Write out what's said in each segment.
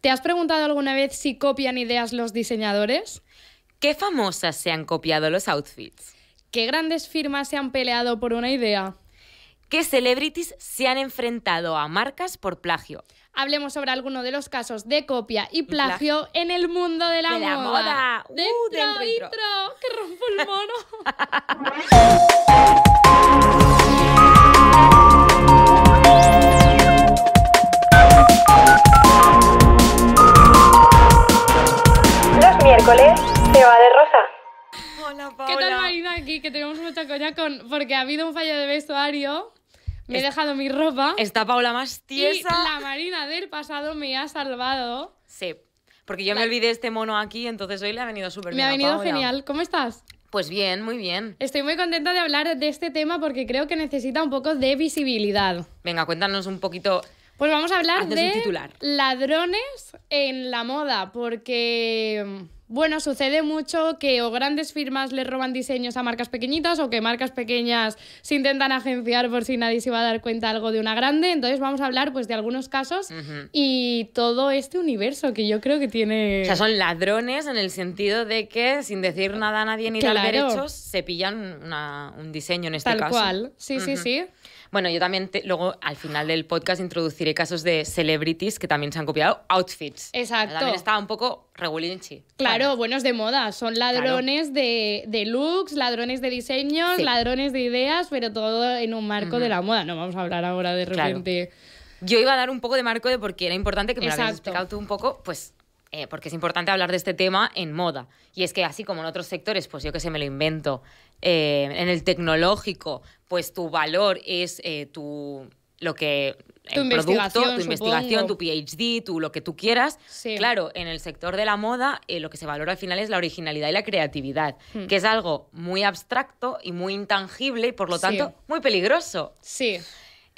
¿Te has preguntado alguna vez si copian ideas los diseñadores? ¿Qué famosas se han copiado los outfits? ¿Qué grandes firmas se han peleado por una idea? ¿Qué celebrities se han enfrentado a marcas por plagio? Hablemos sobre alguno de los casos de copia y plagio en el mundo de la De la moda. moda. Uh, Dentro, que rompo el mono. tal Marina aquí? Que tenemos mucha coña con... Porque ha habido un fallo de vestuario. Me he dejado mi ropa. Está Paula más Y tiesa. la Marina del pasado me ha salvado. Sí, porque yo me olvidé este mono aquí, entonces hoy le ha venido súper Me bien ha a venido genial. ¿Cómo estás? Pues bien, muy bien. Estoy muy contenta de hablar de este tema porque creo que necesita un poco de visibilidad. Venga, cuéntanos un poquito. Pues vamos a hablar de titular. ladrones en la moda, porque, bueno, sucede mucho que o grandes firmas le roban diseños a marcas pequeñitas o que marcas pequeñas se intentan agenciar por si nadie se va a dar cuenta algo de una grande. Entonces vamos a hablar pues de algunos casos y todo este universo que yo creo que tiene... O sea, son ladrones en el sentido de que sin decir nada a nadie ni dar Claro. derechos, se pillan una- un diseño en este Tal caso. cual. Sí, sí, sí. Bueno, yo también te- luego al final del podcast introduciré casos de celebrities que también se han copiado outfits. Exacto. También está un poco regulinchi. Claro, buenos de moda. Son ladrones de, de looks, ladrones de diseños, Sí. ladrones de ideas, pero todo en un marco de la moda. No vamos a hablar ahora de Claro. repente. Yo iba a dar un poco de marco de por qué era importante que me lo habías explicado tú un poco, pues eh, porque es importante hablar de este tema en moda. Y es que así como en otros sectores, pues yo que sé, me lo invento, eh, en el tecnológico, pues tu valor es eh, tu lo que Tu el producto, tu investigación, supongo. tu PhD, tu lo que tú quieras. Sí. Claro, en el sector de la moda eh, lo que se valora al final es la originalidad y la creatividad, Hmm. que es algo muy abstracto y muy intangible y por lo Sí. tanto muy peligroso. Sí.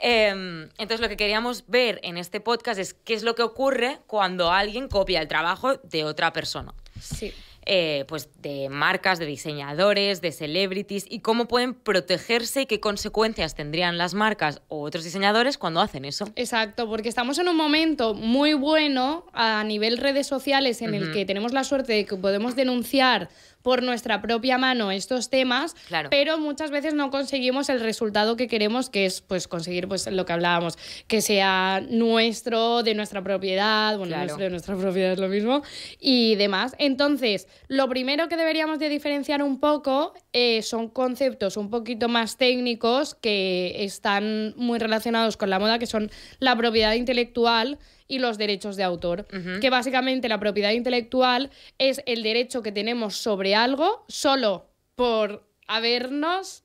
Em, entonces, lo que queríamos ver en este podcast es qué es lo que ocurre cuando alguien copia el trabajo de otra persona. Sí. Eh, pues de marcas, de diseñadores, de celebrities y cómo pueden protegerse y qué consecuencias tendrían las marcas o otros diseñadores cuando hacen eso. Exacto, porque estamos en un momento muy bueno a nivel redes sociales en el que tenemos la suerte de que podemos denunciar por nuestra propia mano estos temas, Claro. pero muchas veces no conseguimos el resultado que queremos, que es pues conseguir pues lo que hablábamos, que sea nuestro, de nuestra propiedad, bueno, Claro. nuestro de nuestra propiedad es lo mismo, y demás. Entonces, lo primero que deberíamos de diferenciar un poco eh, son conceptos un poquito más técnicos que están muy relacionados con la moda, que son la propiedad intelectual y los derechos de autor. Que básicamente la propiedad intelectual es el derecho que tenemos sobre algo solo por habernos,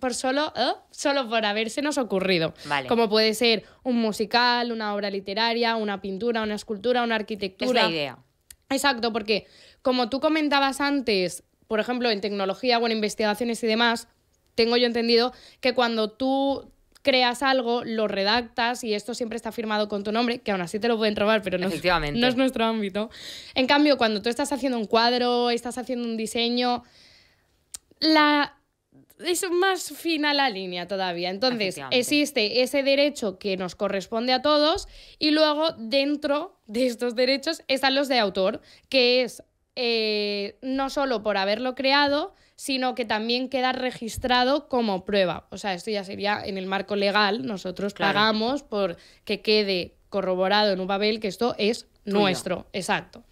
por solo, ¿eh? solo por habérsenos ocurrido. Vale. Como puede ser un musical, una obra literaria, una pintura, una escultura, una Es arquitectura. la idea. Exacto, porque como tú comentabas antes, por ejemplo, en tecnología o en investigaciones y demás, tengo yo entendido que cuando tú creas algo, lo redactas y esto siempre está firmado con tu nombre, que aún así te lo pueden robar, pero no, es- Efectivamente. no es nuestro ámbito. En cambio, cuando tú estás haciendo un cuadro, estás haciendo un diseño, la es más fina la línea todavía. Entonces, existe ese derecho que nos corresponde a todos y luego dentro de estos derechos están los de autor, que es eh, no solo por haberlo creado, sino que también queda registrado como prueba. O sea, esto ya sería en el marco legal, nosotros Claro. pagamos por que quede corroborado en un papel que esto es Tuyo. nuestro. Exacto.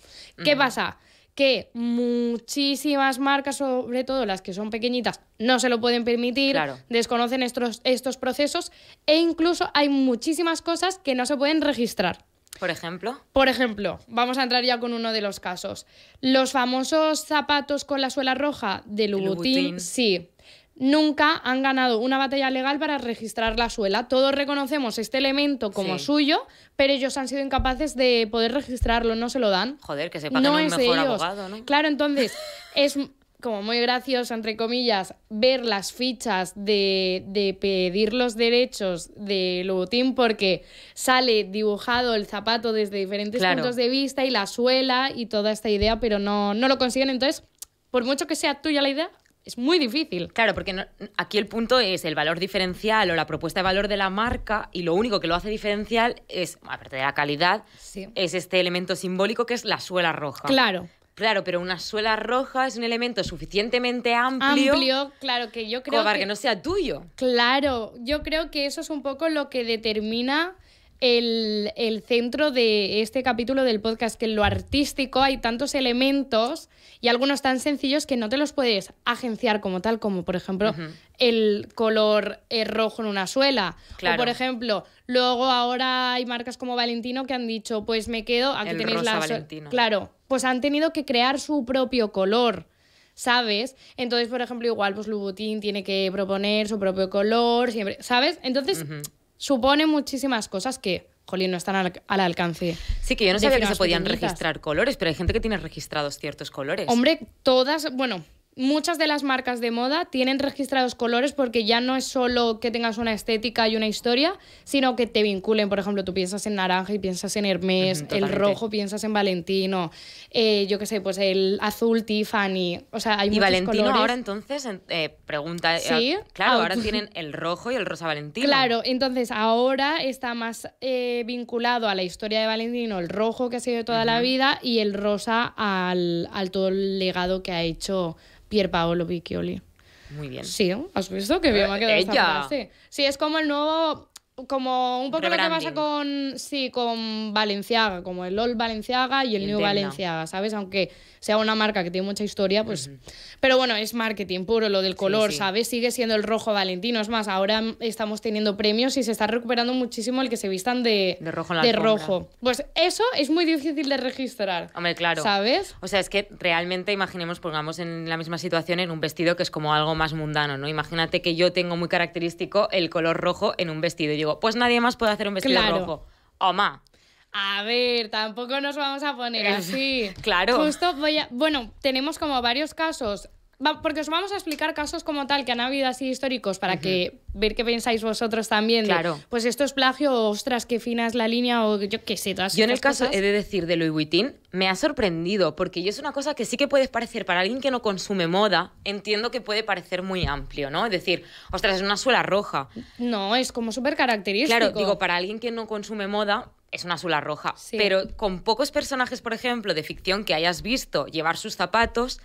¿Qué pasa? Que muchísimas marcas, sobre todo las que son pequeñitas, no se lo pueden permitir, Claro. desconocen estos, estos procesos e incluso hay muchísimas cosas que no se pueden registrar. Por ejemplo, Por ejemplo, vamos a entrar ya con uno de los casos. Los famosos zapatos con la suela roja de Louboutin, Louboutin. sí. Nunca han ganado una batalla legal para registrar la suela. Todos reconocemos este elemento como Sí. suyo, pero ellos han sido incapaces de poder registrarlo, no se lo dan. joder, que se paguen No un es de mejor ellos. abogado, ¿no? Claro, entonces es como muy gracioso, entre comillas, ver las fichas de, de pedir los derechos de Louboutin porque sale dibujado el zapato desde diferentes Claro. puntos de vista y la suela y toda esta idea, pero no, no lo consiguen. Entonces, por mucho que sea tuya la idea, Es muy difícil. Claro, porque no- aquí el punto es el valor diferencial o la propuesta de valor de la marca y lo único que lo hace diferencial es, aparte de la calidad, Sí. es este elemento simbólico que es la suela roja. Claro. Claro, pero una suela roja es un elemento suficientemente amplio, Amplio, claro, que yo creo como para que, que no sea tuyo. Claro, yo creo que eso es un poco lo que determina el, el centro de este capítulo del podcast, que en lo artístico hay tantos elementos y algunos tan sencillos que no te los puedes agenciar como tal, como por ejemplo el color eh, rojo en una suela. Claro. O por ejemplo, luego ahora hay marcas como Valentino que han dicho, pues me quedo, aquí El tenéis rosa la... Valentino. Claro, pues han tenido que crear su propio color. ¿Sabes? Entonces, por ejemplo, igual, pues Louboutin tiene que proponer su propio color, siempre, ¿sabes? Entonces, supone muchísimas cosas que, jolín, no están al, al alcance. Sí, que yo no sabía que se podían pequeñitas. registrar colores, pero hay gente que tiene registrados ciertos colores. Hombre, todas, bueno, muchas de las marcas de moda tienen registrados colores porque ya no es solo que tengas una estética y una historia, sino que te vinculen. Por ejemplo, tú piensas en naranja y piensas en Hermes, el rojo piensas en Valentino, eh, yo qué sé, pues el azul Tiffany. O sea, hay y muchos Valentino colores. ahora entonces en- eh, pregunta, eh, Sí, claro, ah, ahora tienen el rojo y el rosa Valentino. Claro, entonces ahora está más eh, vinculado a la historia de Valentino, el rojo que ha sido toda la vida y el rosa al, al todo el legado que ha hecho Pier Paolo Bicchioli. Muy bien. Sí, ¿has visto que bien me ha quedado esta Ella. frase? Sí, es como el nuevo como un poco lo que pasa con sí, con Valenciaga, como el Old Valenciaga y el el New. Valenciaga, ¿sabes? Aunque sea una marca que tiene mucha historia, pues pero bueno, es marketing puro lo del color, sí. ¿sabes? Sigue siendo el rojo Valentino, es más, ahora estamos teniendo premios y se está recuperando muchísimo el que se vistan de De rojo en la de alfombra. rojo. Pues eso es muy difícil de registrar. Hombre, claro. ¿Sabes? O sea, es que realmente imaginemos, pongamos en la misma situación en un vestido que es como algo más mundano, ¿no? Imagínate que yo tengo muy característico el color rojo en un vestido y digo, pues nadie más puede hacer un vestido Claro. rojo. Oma. A ver, tampoco nos vamos a poner así. claro. Justo voy a. Bueno, tenemos como varios casos. Va- Porque os vamos a explicar casos como tal que han habido así históricos para que ver qué pensáis vosotros también. de, Claro. pues esto es plagio, o, ostras, qué fina es la línea, o yo qué sé, todas Yo en el caso, cosas. he de decir, de Louis Vuitton, me ha sorprendido, porque yo es una cosa que sí que puede parecer, para alguien que no consume moda, entiendo que puede parecer muy amplio, ¿no? Es decir, ostras, es una suela roja. No, es como súper característico. Claro, digo, para alguien que no consume moda, es una suela roja. Sí. Pero con pocos personajes, por ejemplo, de ficción que hayas visto llevar sus zapatos,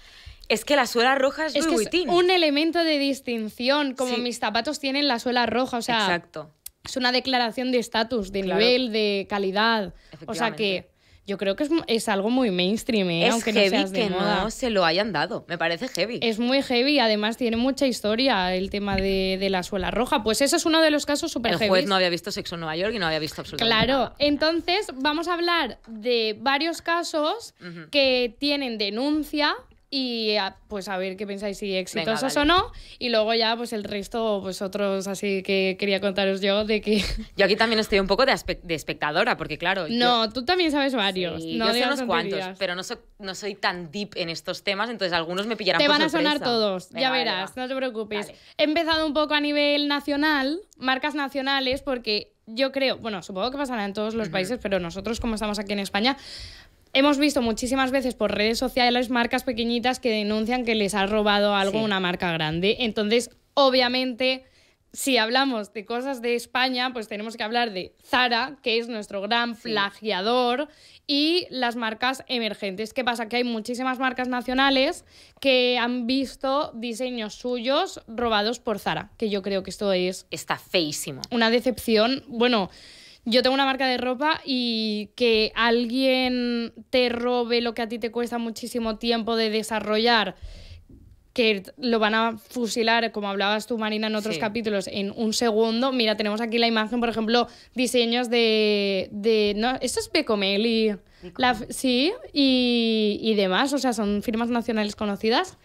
es que la suela roja es, Es que un elemento de distinción, como Sí. mis zapatos tienen la suela roja, o sea, Exacto. es una declaración de estatus, de Claro. nivel, de calidad. O sea que. Yo creo que es, es algo muy mainstream, ¿eh? Es aunque no heavy seas de que moda. no se lo hayan dado. Me parece heavy. Es muy heavy, además tiene mucha historia el tema de, de la suela roja. Pues eso es uno de los casos súper el heavy. juez no había visto Sexo en Nueva York y no había visto absolutamente Claro, nada. entonces vamos a hablar de varios casos que tienen denuncia y a- pues a ver qué pensáis si exitosos dale. o no y luego ya pues el resto pues otros así que quería contaros yo de que Yo aquí también estoy un poco de, de espectadora, porque claro. yo- no tú también sabes varios Sí, no yo sé unos cuantos, pero no, so- no soy tan deep en estos temas, entonces algunos me pillarán te por van a sonar sorpresa. todos Venga, ya vale, verás va. no te preocupes Dale. he empezado un poco a nivel nacional marcas nacionales porque yo creo bueno supongo que pasará en todos los países pero nosotros como estamos aquí en España Hemos visto muchísimas veces por redes sociales marcas pequeñitas que denuncian que les ha robado algo Sí. una marca grande. Entonces, obviamente, si hablamos de cosas de España, pues tenemos que hablar de Zara, que es nuestro gran plagiador, y las marcas emergentes. ¿Qué pasa? Que hay muchísimas marcas nacionales que han visto diseños suyos robados por Zara, que yo creo que esto es Está feísimo. una decepción. Bueno, yo tengo una marca de ropa y que alguien te robe lo que a ti te cuesta muchísimo tiempo de desarrollar, que lo van a fusilar, como hablabas tú, Marina, en otros Sí. capítulos, en un segundo. Mira, tenemos aquí la imagen, por ejemplo, diseños de... de no, esto es Becomeli. La, sí, y, y demás, o sea, son firmas nacionales conocidas.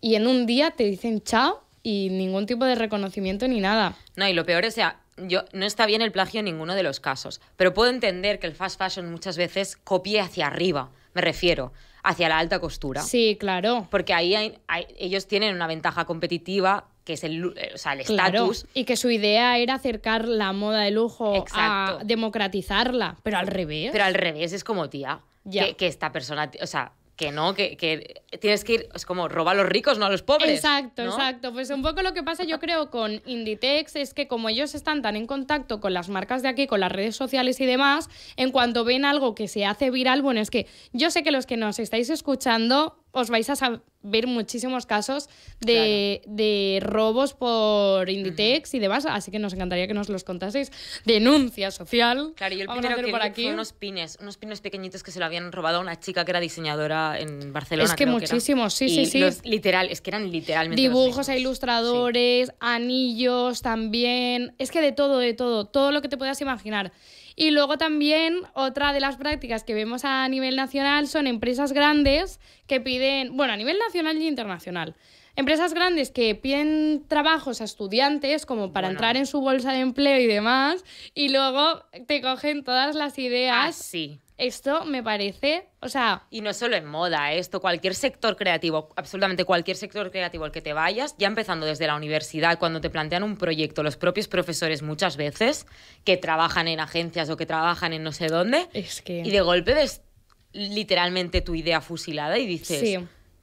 Y en un día te dicen chao y ningún tipo de reconocimiento ni nada. No, y lo peor es, o sea, yo, no está bien el plagio en ninguno de los casos, pero puedo entender que el fast fashion muchas veces copie hacia arriba, me refiero, hacia la alta costura. Sí, claro. Porque ahí hay- hay- ellos tienen una ventaja competitiva que es el eh, o sea, el Claro, estatus. y que su idea era acercar la moda de lujo Exacto. a democratizarla, pero al revés. Pero al revés es como, tía, Ya. que, que esta persona, o sea, que no, que, que tienes que ir, es como roba a los ricos, no a los pobres. Exacto, ¿no? exacto. Pues un poco lo que pasa yo creo con Inditex es que como ellos están tan en contacto con las marcas de aquí, con las redes sociales y demás, en cuanto ven algo que se hace viral, bueno, es que yo sé que los que nos estáis escuchando os vais a ver muchísimos casos de, de robos por Inditex y demás, así que nos encantaría que nos los contaseis. Denuncia social. Claro, yo el Vamos primero que por vi aquí. fue unos pines, unos pines pequeñitos que se lo habían robado a una chica que era diseñadora en Barcelona. Es que muchísimos, sí, Y sí, sí. los- literal, es que eran literalmente Dibujos a ilustradores, anillos también. Es que de todo, de todo. Todo lo que te puedas imaginar. Y luego también otra de las prácticas que vemos a nivel nacional son empresas grandes que piden, bueno, a nivel nacional y internacional. Empresas grandes que piden trabajos a estudiantes como para Bueno. entrar en su bolsa de empleo y demás, y luego te cogen todas las ideas. Ah, sí. Esto me parece, o sea, Y no solo en moda, ¿eh? esto, cualquier sector creativo, absolutamente cualquier sector creativo al que te vayas, ya empezando desde la universidad, cuando te plantean un proyecto, los propios profesores muchas veces, que trabajan en agencias o que trabajan en no sé dónde, es que... y de golpe ves literalmente tu idea fusilada y dices, Sí.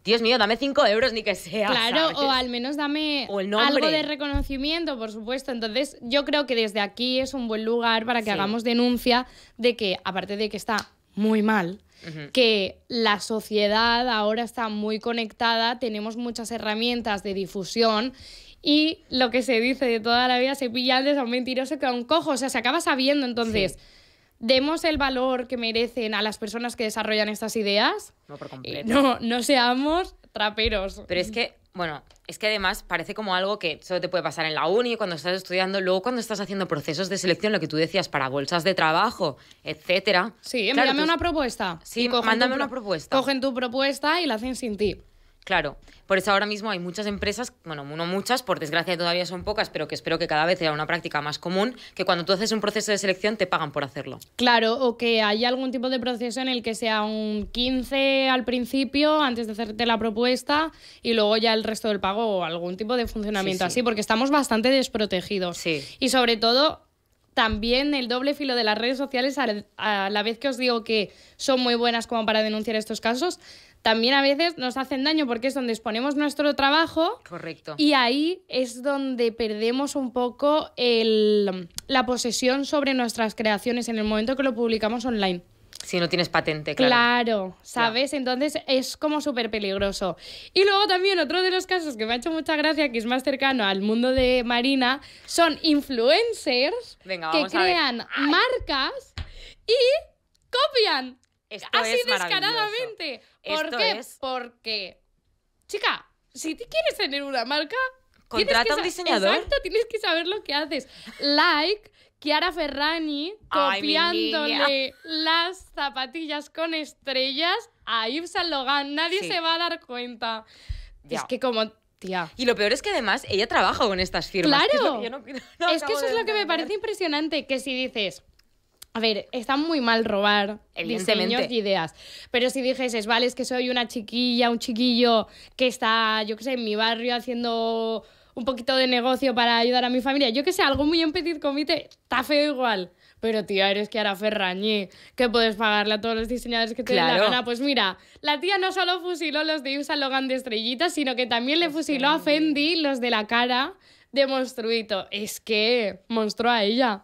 Dios mío, dame cinco euros ni que sea. Claro, ¿sabes? o al menos dame O el nombre. algo de reconocimiento, por supuesto. Entonces, yo creo que desde aquí es un buen lugar para que Sí. hagamos denuncia de que, aparte de que está muy mal, que la sociedad ahora está muy conectada, tenemos muchas herramientas de difusión y lo que se dice de toda la vida se pilla antes a un mentiroso que a un cojo, o sea, se acaba sabiendo. Entonces, demos el valor que merecen a las personas que desarrollan estas ideas. No por y completo. no, no seamos traperos. Pero es que, bueno, es que además parece como algo que solo te puede pasar en la uni, cuando estás estudiando, luego cuando estás haciendo procesos de selección, lo que tú decías, para bolsas de trabajo, etcétera. Sí, Claro, envíame tú- una propuesta. Sí, mándame pro- una propuesta. Cogen tu propuesta y la hacen sin ti. Claro, por eso ahora mismo hay muchas empresas, bueno, no muchas, por desgracia todavía son pocas, pero que espero que cada vez sea una práctica más común, que cuando tú haces un proceso de selección te pagan por hacerlo. Claro, o que haya algún tipo de proceso en el que sea un 15 al principio, antes de hacerte la propuesta, y luego ya el resto del pago o algún tipo de funcionamiento Sí, sí. así, porque estamos bastante desprotegidos. Sí. Y sobre todo, también el doble filo de las redes sociales, a a la vez que os digo que son muy buenas como para denunciar estos casos, también a veces nos hacen daño porque es donde exponemos nuestro trabajo Correcto. Y ahí es donde perdemos un poco el- la posesión sobre nuestras creaciones en el momento que lo publicamos online. Si no tienes patente, claro. Claro, ¿sabes? Entonces es como súper peligroso. Y luego también otro de los casos que me ha hecho mucha gracia, que es más cercano al mundo de Marina, son influencers Venga, que crean marcas y copian. Esto así es descaradamente. ¿Por Esto qué? es- Porque, chica, si te quieres tener una marca, Contrata a un diseñador. Exacto, tienes que saber lo que haces. Like Chiara Ferrani Ay, copiándole las zapatillas con estrellas a Yves Saint Laurent. Nadie Sí. se va a dar cuenta. Ya. Es que como, tía... Y lo peor es que además ella trabaja con estas firmas. que es lo Claro. que yo no- no es que eso es lo que me parece impresionante, que si dices, a ver, está muy mal robar diseños y ideas, pero si dijeses, vale, es que soy una chiquilla, un chiquillo que está, yo qué sé, en mi barrio haciendo un poquito de negocio para ayudar a mi familia, yo que sé, algo muy en petit comité, está feo igual. Pero tía, eres Chiara Ferrañi, que puedes pagarle a todos los diseñadores que te den la Claro. gana. Pues mira, la tía no solo fusiló los de Yves Saint Laurent de estrellitas, sino que también le fusiló a Fendi los de la cara de monstruito. Es que monstruo a ella.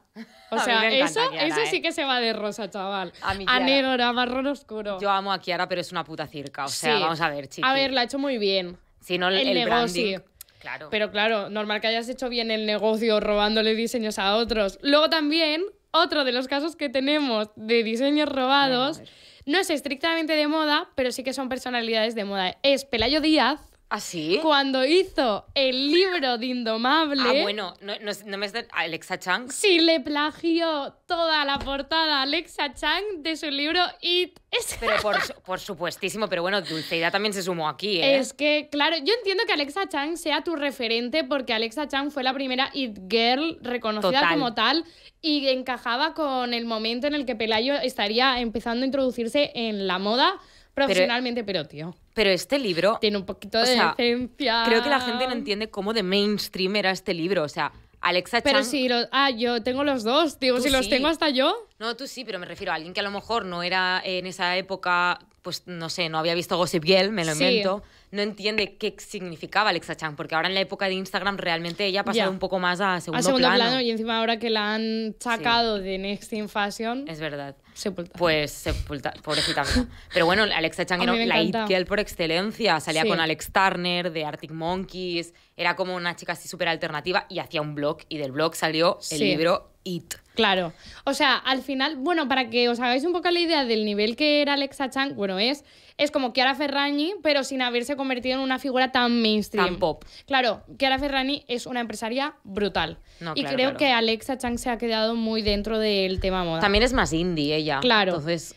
O sea, eso, eso ¿eh? sí que se va de rosa, chaval. A mí a negro, a marrón oscuro. Yo amo a Kiara, pero es una puta circa. O sea, Sí. vamos a ver, chiqui. A ver, la ha hecho muy bien. si no, el, el el negocio. branding. Claro. Pero claro, normal que hayas hecho bien el negocio robándole diseños a otros. Luego también, otro de los casos que tenemos de diseños robados, no es estrictamente de moda, pero sí que son personalidades de moda. Es Pelayo Díaz, ¿Ah, sí? cuando hizo el libro de Indomable. Ah, bueno, no, no, no me es de Alexa Chang. Sí, le plagió toda la portada a Alexa Chang de su libro It. Es, Pero por, por supuestísimo, pero bueno, Dulceida también se sumó aquí, ¿eh? es que, claro, yo entiendo que Alexa Chang sea tu referente porque Alexa Chang fue la primera It Girl reconocida Total. como tal y encajaba con el momento en el que Pelayo estaría empezando a introducirse en la moda profesionalmente, pero, tío, Pero este libro, tiene un poquito de sea, decencia. creo que la gente no entiende cómo de mainstream era este libro. O sea, Alexa Pero Chang... si los... Ah, yo tengo los dos. Digo, si los tengo hasta yo. No, tú sí, pero me refiero a alguien que a lo mejor no era en esa época, pues no sé, no había visto Gossip Girl, me lo Sí. invento, no entiende qué significaba Alexa Chang, porque ahora en la época de Instagram realmente ella ha pasado un poco más a segundo, a segundo plano. plano. y encima ahora que la han sacado de Next in Fashion, Es verdad. sepultada. Pues sepulta, pobrecita mía. Pero bueno, Alexa Chang era la it girl por excelencia. Salía Sí. con Alex Turner de Arctic Monkeys. Era como una chica así súper alternativa y hacía un blog. Y del blog salió el libro It. Claro. O sea, al final, bueno, para que os hagáis un poco la idea del nivel que era Alexa Chang, bueno, es, es como Chiara Ferragni, pero sin haberse convertido en una figura tan mainstream. Tan pop. Claro, Chiara Ferragni es una empresaria brutal. No, y claro, creo claro. que Alexa Chang se ha quedado muy dentro del tema moda. También es más indie ella. Claro. Entonces,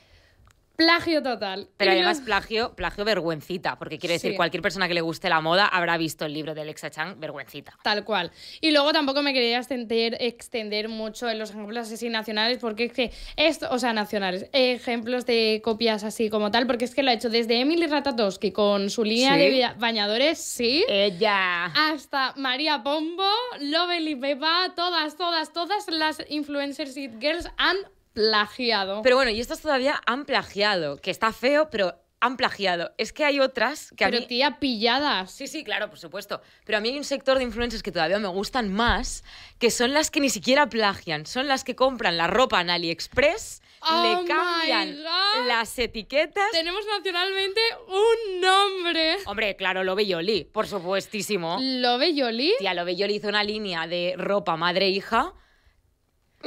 Plagio total. pero además plagio, plagio vergüencita. Porque quiere decir, Sí. cualquier persona que le guste la moda habrá visto el libro de Alexa Chang, vergüencita. Tal cual. Y luego tampoco me quería extender, extender mucho en los ejemplos así nacionales, porque es que esto, o sea, nacionales, ejemplos de copias así como tal, porque es que lo ha hecho desde Emily Ratatowski con su línea Sí. de ba- bañadores, sí, Ella. hasta María Pombo, Lovely Pepa, todas, todas, todas las influencers y girls han plagiado. Pero bueno, y estos todavía han plagiado, que está feo, pero han plagiado. Es que hay otras que a Pero mí... tía, pilladas. Sí, sí, claro, por supuesto. Pero a mí hay un sector de influencers que todavía me gustan más, que son las que ni siquiera plagian, son las que compran la ropa en AliExpress, Oh le cambian las etiquetas. Tenemos nacionalmente un nombre. Hombre, claro, lo Yoli, por supuestísimo. Love Yoli. Tía, lo Yoli hizo una línea de ropa madre-hija.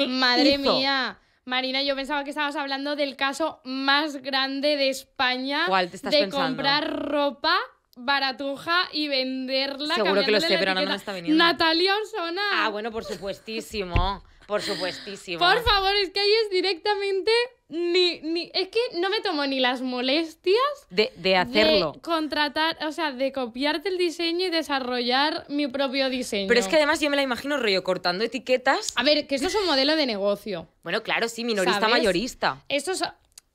Madre Hizo. mía. Marina, yo pensaba que estabas hablando del caso más grande de España ¿Cuál te estás de pensando? comprar ropa baratuja y venderla. Seguro que lo sé, pero no me está viniendo. Natalia Osona. Ah, bueno, por supuestísimo. Por supuestísimo. Por favor, es que ahí es directamente ni, ni es que no me tomo ni las molestias De, de hacerlo. de contratar, o sea, de copiarte el diseño y desarrollar mi propio diseño. Pero es que además yo me la imagino rollo cortando etiquetas. a ver, que esto es un modelo de negocio. Bueno, claro, sí, minorista, ¿Sabes? mayorista. Esto es,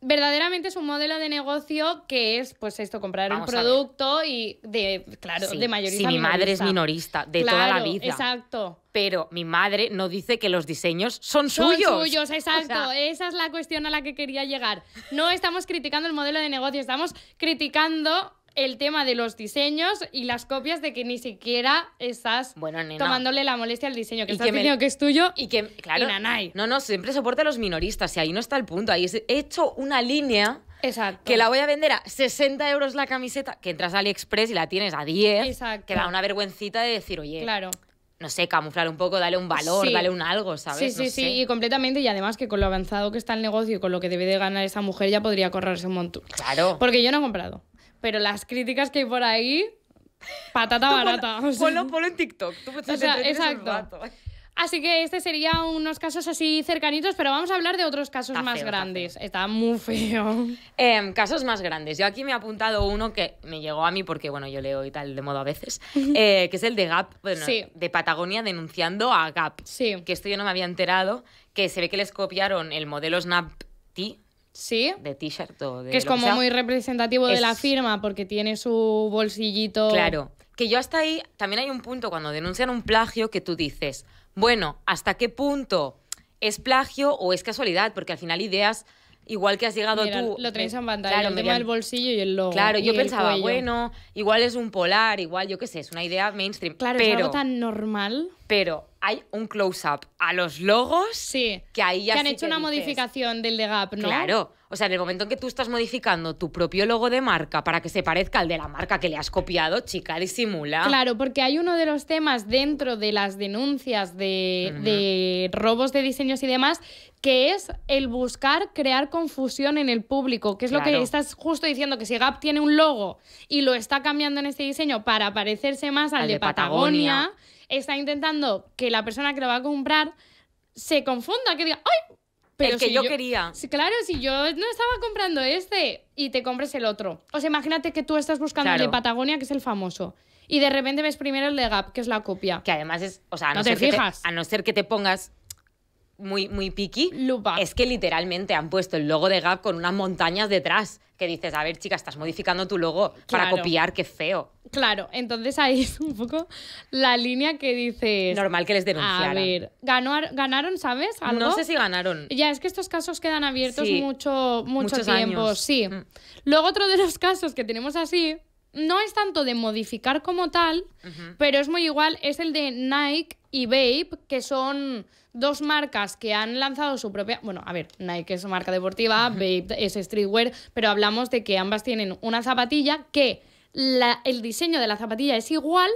verdaderamente es un modelo de negocio que es, pues esto, comprar Vamos un producto y de, claro, Sí, de mayorista Si mi madre es minorista. de toda la vida. Exacto. Pero mi madre no dice que los diseños son, Son suyos. suyos, exacto. O sea, Esa es la cuestión a la que quería llegar. No estamos criticando el modelo de negocio, estamos criticando el tema de los diseños y las copias de que ni siquiera estás Bueno, nena. tomándole la molestia al diseño, que Y estás que me- diciendo que es tuyo Y que, claro, y no, no, siempre soporta a los minoristas y ahí no está el punto. Ahí he hecho una línea Exacto. que la voy a vender a 60 euros la camiseta, que entras a AliExpress y la tienes a 10, Exacto. que da una vergüencita de decir, oye, Claro. no sé, camuflar un poco, dale un valor, Sí. dale un algo, ¿sabes? Sí, sí, No sí, sé. y completamente. Y además que con lo avanzado que está el negocio y con lo que debe de ganar esa mujer ya podría correrse un montón. Claro. Porque yo no he comprado. Pero las críticas que hay por ahí, patata barata. o sea. Ponlo, ponlo en TikTok. Tú O sea, exacto. Así que este sería unos casos así cercanitos, pero vamos a hablar de otros casos Está más feo, grandes. Está, muy feo. Em, casos más grandes. Yo aquí me he apuntado uno que me llegó a mí porque, bueno, yo leo y tal de modo a veces, eh, que es el de Gap, bueno, Sí. de Patagonia denunciando a Gap. Sí. Que esto yo no me había enterado, que se ve que les copiaron el modelo Snap T Sí. de t-shirt o de Que es lo como sea. muy representativo de la Es- firma porque tiene su bolsillito. Claro. Que yo hasta ahí, también hay un punto cuando denuncian un plagio que tú dices, bueno, ¿hasta qué punto es plagio o es casualidad? Porque al final ideas, igual que has llegado Mira, tú... lo me- en pantalla, claro, el tema del bolsillo y el logo. Claro, yo pensaba, bueno, igual es un polar, igual, yo qué sé, es una idea mainstream. Claro, es pero, algo tan normal. pero hay un close-up a los logos Sí. que ahí ya que han sí hecho que una dices, modificación del de Gap, ¿no? Claro, o sea, en el momento en que tú estás modificando tu propio logo de marca para que se parezca al de la marca que le has copiado, chica, disimula. Claro, porque hay uno de los temas dentro de las denuncias de, robos de diseños y demás, que es el buscar crear confusión en el público, que es lo que estás justo diciendo, que si Gap tiene un logo y lo está cambiando en este diseño para parecerse más al, Al de, de Patagonia, Patagonia. Está intentando que la persona que lo va a comprar se confunda, que diga, ¡ay! el que si yo, quería. Claro, si yo no estaba comprando este y te compres el otro. O sea, imagínate que tú estás buscando el de Patagonia, que es el famoso, y de repente ves primero el de Gap, que es la copia. Que además es, o sea, a no, No te ser que fijas. a no ser que te pongas muy, muy picky, Lupa. es que literalmente han puesto el logo de Gap con unas montañas detrás. Que dices, a ver, chica, estás modificando tu logo para copiar, qué feo. Claro, entonces ahí es un poco la línea que dices. Normal que les denunciaran. A ver, ganó, ganaron, ¿sabes? ¿Algo? No sé si ganaron. Ya, es que estos casos quedan abiertos Sí, mucho, mucho muchos tiempo, años. sí. Mm. Luego otro de los casos que tenemos así, no es tanto de modificar como tal, pero es muy igual, es el de Nike y Babe, que son dos marcas que han lanzado su propia... Bueno, a ver, Nike es marca deportiva, Babe es streetwear, pero hablamos de que ambas tienen una zapatilla que la- el diseño de la zapatilla es igual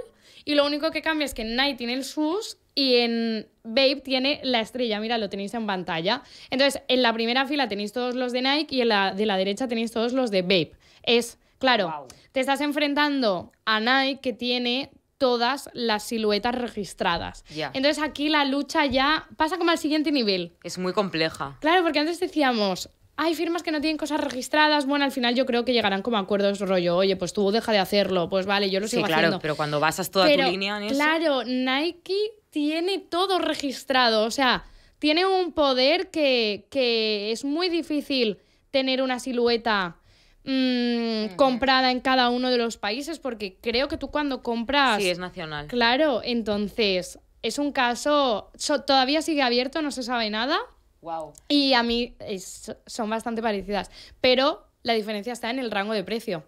y lo único que cambia es que Nike tiene el sus y en Babe tiene la estrella. Mira, lo tenéis en pantalla. Entonces, en la primera fila tenéis todos los de Nike y en la de la derecha tenéis todos los de Babe. Es, claro, te estás enfrentando a Nike que tiene todas las siluetas registradas. Ya. Entonces aquí la lucha ya pasa como al siguiente nivel. Es muy compleja. Claro, porque antes decíamos, hay firmas que no tienen cosas registradas. Bueno, al final yo creo que llegarán como a acuerdos rollo, oye, pues tú deja de hacerlo, pues vale, yo lo Sí, sigo claro, haciendo. pero cuando basas toda Pero, tu línea en eso. Claro, Nike tiene todo registrado. O sea, tiene un poder que, que es muy difícil tener una silueta mm, comprada en cada uno de los países, porque creo que tú cuando compras. Sí, es nacional. Claro, entonces es un caso. so- todavía sigue abierto, no se sabe nada. Wow. Y a mí es- son bastante parecidas. Pero la diferencia está en el rango de precio.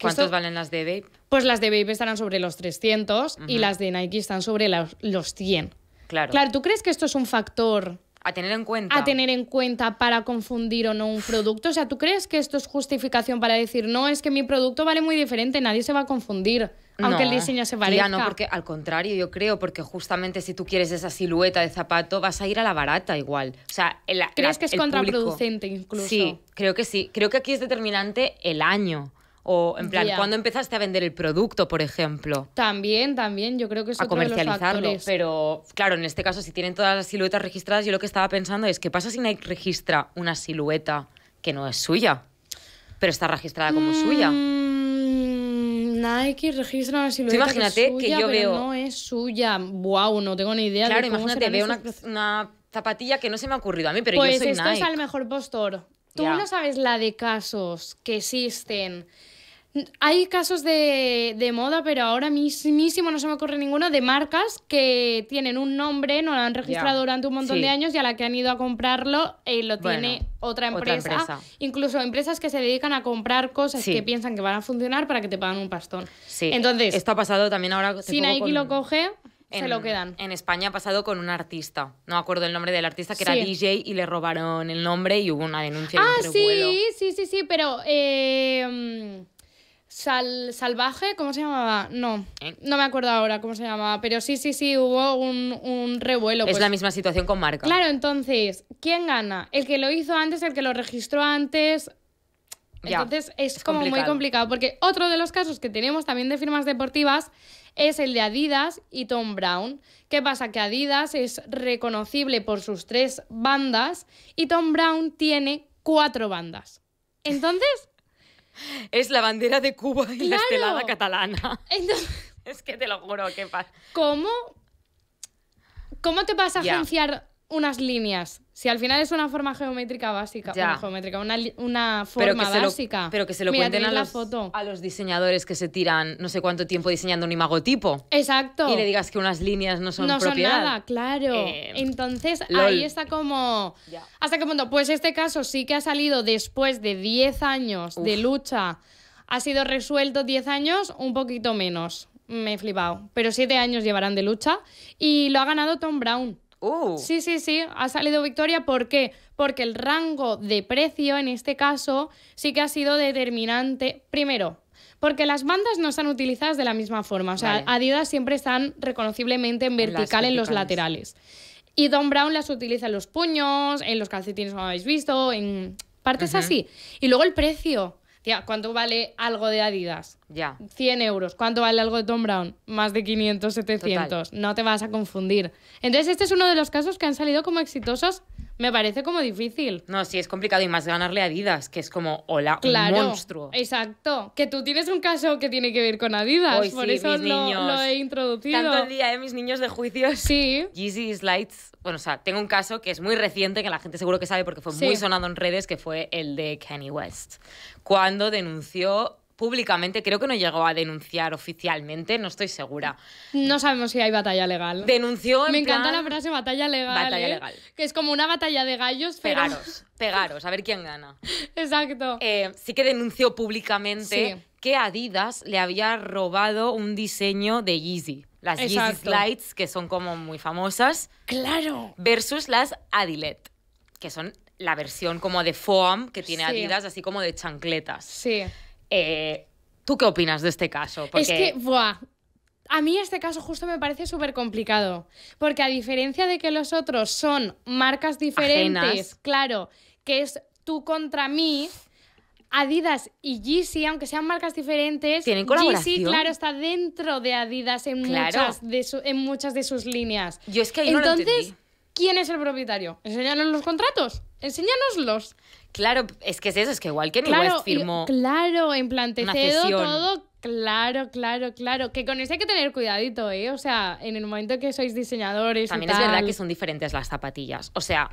¿Cuántos esto- valen las de Babe? pues las de Babe estarán sobre los 300 y las de Nike están sobre los, los 100. Claro. Claro, ¿tú crees que esto es un factor A tener en cuenta. a tener en cuenta para confundir o no un producto? O sea, ¿tú crees que esto es justificación para decir, no, es que mi producto vale muy diferente, nadie se va a confundir, aunque el diseño se parezca? no, porque al contrario, yo creo, porque justamente si tú quieres esa silueta de zapato, vas a ir a la barata igual. O sea, el, ¿Crees la- que es público- contraproducente incluso? Sí, creo que sí. Creo que aquí es determinante el año. O, en plan, Ya. cuando empezaste a vender el producto, por ejemplo. También, también, yo creo que es a otro de los comercializarlo. Pero claro, en este caso, si tienen todas las siluetas registradas, yo lo que estaba pensando es, ¿qué pasa si Nike registra una silueta que no es suya? Pero está registrada como suya. Mm, Nike registra una silueta imagínate que, es que suya, yo pero veo- no es suya. Wow, no tengo ni idea Claro, de cómo imagínate, veo una, zapatilla que no se me ha ocurrido a mí, pero pues yo soy esto Nike. es al mejor postor. Tú no sabes la de casos que existen. Hay casos de, de moda, pero ahora mismísimo no se me ocurre ninguno de marcas que tienen un nombre, no lo han registrado durante un montón Sí. de años y a la que han ido a comprarlo eh, lo Bueno, tiene otra otra empresa. Incluso empresas que se dedican a comprar cosas Sí. que piensan que van a funcionar para que te paguen un pastón. Sí. Entonces, esto ha pasado también ahora. si Nike con- lo coge, se lo quedan. En España ha pasado con un artista. No me acuerdo el nombre del artista, que Sí. era DJ y le robaron el nombre y hubo una denuncia. Ah, sí, sí, sí, sí, pero eh, sal, salvaje, ¿cómo se llamaba? No, ¿Eh? no me acuerdo ahora cómo se llamaba, pero sí, sí, sí, hubo un, un revuelo. Es pues. la misma situación con marca. Claro, entonces, ¿quién gana? ¿El que lo hizo antes, el que lo registró antes? Ya, Entonces es, es como muy complicado, porque otro de los casos que tenemos también de firmas deportivas es el de Adidas y Tom Brown. ¿Qué pasa? Que Adidas es reconocible por sus tres bandas y Tom Brown tiene cuatro bandas. Entonces, Es la bandera de Cuba y la estelada catalana. entonces Es que te lo juro, que pasa. ¿cómo, ¿cómo te vas a Ya. agenciar unas líneas? Si al final es una forma geométrica básica, Ya. bueno, geométrica, una, una Pero forma que, lo, básica. pero que se lo Mira, cuenten a tenéis la los, foto. a los diseñadores que se tiran no sé cuánto tiempo diseñando un imagotipo. Exacto. Y le digas que unas líneas no son no son propiedad. nada, claro. Eh, Entonces lol. ahí está como... Ya. ¿Hasta qué punto? Pues este caso sí que ha salido después de 10 años de lucha. Ha sido resuelto 10 años, un poquito menos. Me he flipado. Pero 7 años llevarán de lucha. Y lo ha ganado Tom Brown. Uh, Sí, sí, sí, ha salido victoria. ¿Por qué? Porque el rango de precio en este caso sí que ha sido determinante. Primero, porque las bandas no están utilizadas de la misma forma. O sea, Vale. Adidas siempre están reconociblemente en vertical en los laterales. Y Don Brown las utiliza en los puños, en los calcetines, como habéis visto, en partes así. Y luego el precio. Tía, ¿cuánto vale algo de Adidas? ya. 100 euros. ¿Cuánto vale algo de Tom Brown? Más de 500, 700. No te vas a confundir. Entonces, este es uno de los casos que han salido como exitosos Me parece como difícil. No, sí, es complicado y más ganarle a Adidas, que es como, hola, Claro, un monstruo. exacto. Que tú tienes un caso que tiene que ver con Adidas, Hoy por sí, eso lo, lo he introducido. Tanto el día de mis niños de juicios. Sí, Yeezy Slides, bueno, o sea, tengo un caso que es muy reciente, que la gente seguro que sabe porque fue Sí. muy sonado en redes, que fue el de Kanye West. Cuando denunció públicamente, creo que no llegó a denunciar oficialmente, no estoy segura. no sabemos si hay batalla legal. Denunció en Me encanta la frase batalla legal. Batalla ¿eh? legal. Que es como una batalla de gallos, pero. Pegaros, pegaros, a ver quién gana. Exacto. Eh, sí que denunció públicamente Sí. que Adidas le había robado un diseño de Yeezy. Las Yeezy Exacto. Slides, que son como muy famosas, claro. versus las Adilet, que son la versión como de foam que tiene Sí. Adidas, así como de chancletas. Sí. Eh, ¿Tú qué opinas de este caso? Es que, buah. A mí este caso justo me parece súper complicado. Porque a diferencia de que los otros son marcas diferentes, Ajenas. claro, que es tú contra mí, Adidas y Yeezy, aunque sean marcas diferentes, Tienen Yeezy, claro, está dentro de Adidas en, Claro. muchas, de su- en muchas de sus líneas. yo es que ahí no lo Entonces, entendí. ¿Quién es el propietario? Enséñanos los contratos. Enséñanoslos. Claro, es que es eso, es que igual Kanye Claro, West firmó... y- claro, en plan te cedo todo. Claro, claro, claro. Que con eso hay que tener cuidadito, ¿eh? O sea, en el momento que sois diseñadores. y También es verdad que son diferentes las zapatillas. O sea,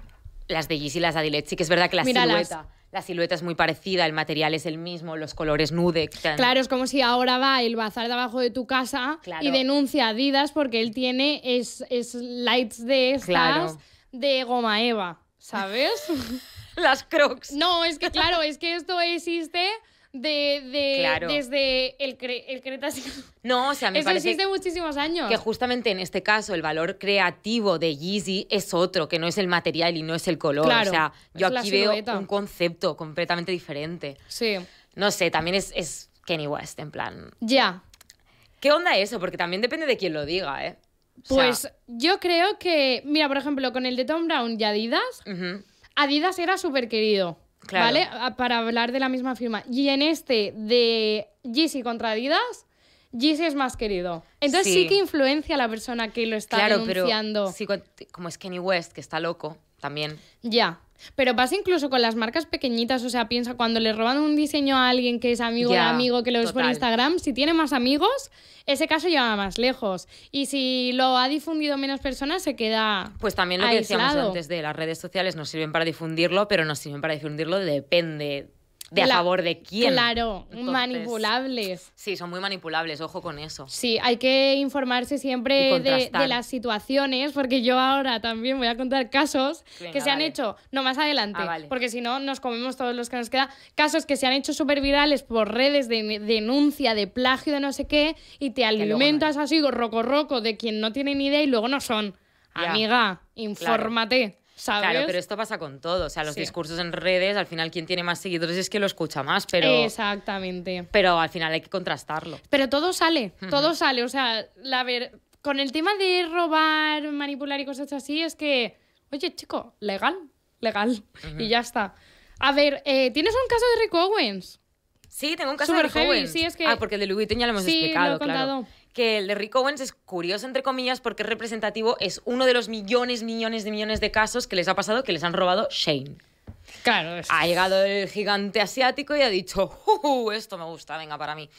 las de Yeezy y las de Adilet sí que es verdad que la Míralas. silueta... La silueta es muy parecida, el material es el mismo, los colores nude. tan- Claro, es como si ahora va el bazar de abajo de tu casa Claro. y denuncia a Adidas porque él tiene es, es lights de estas Claro. de goma eva, ¿sabes? Las crocs. no, es que claro, es que esto existe de, de- Claro. desde el, cre- el Cretácico. No, o sea, me Eso parece existe muchísimos años. que justamente en este caso el valor creativo de Yeezy es otro, que no es el material y no es el color. Claro, o sea, yo aquí veo un concepto completamente diferente. Sí. No sé, también es, es Kenny West, en plan. Ya. ¿Qué onda eso? Porque también depende de quién lo diga, ¿eh? O sea, Pues yo creo que, mira, por ejemplo, con el de Tom Brown y Adidas. Adidas era súper querido, Claro. ¿vale? A- Para hablar de la misma firma. Y en este de Yeezy contra Adidas, Yeezy es más querido. Entonces sí, Sí. que influencia a la persona que lo está Claro, pero sí, como es Kenny West, que está loco, también. Ya. Pero pasa incluso con las marcas pequeñitas, o sea, piensa cuando le roban un diseño a alguien que es amigo de amigo que lo ves por. Instagram, si tiene más amigos, ese caso lleva más lejos. Y si lo ha difundido menos personas, se queda Pues también lo que decíamos antes de las redes sociales nos sirven para difundirlo, pero nos sirven para difundirlo depende de a favor de quién. Claro, Entonces, manipulables. Sí, son muy manipulables, ojo con eso. Sí, hay que informarse siempre de, las situaciones, porque yo ahora también voy a contar casos Venga, que se han hecho, no más adelante, Ah, vale. porque si no nos comemos todos los que nos queda, casos que se han hecho súper virales por redes de denuncia, de plagio, de no sé qué, y te no alimentas así, roco roco, de quien no tiene ni idea y luego no son. Ya. Amiga, infórmate, ¿sabes? Claro, pero esto pasa con todo. O sea, los Sí. discursos en redes, al final quien tiene más seguidores es que lo escucha más, pero, Exactamente. pero al final hay que contrastarlo. Pero todo sale, todo sale. O sea, la ver, con el tema de robar, manipular y cosas así, es que, oye, chico, legal, legal. Y ya está. A ver, eh, ¿tienes un caso de Rick Owens? Sí, tengo un caso de Rick heavy, Owens. sí, es que- Ah, porque el de Louis Vuitton ya lo hemos Sí, lo he explicado, contado. claro. Que el de Rick Owens es curioso, entre comillas, porque es representativo, es uno de los millones, millones de millones de casos que les ha pasado que les han robado Shane. Claro, es... Ha llegado el gigante asiático y ha dicho, "Uh, esto me gusta, venga, para mí.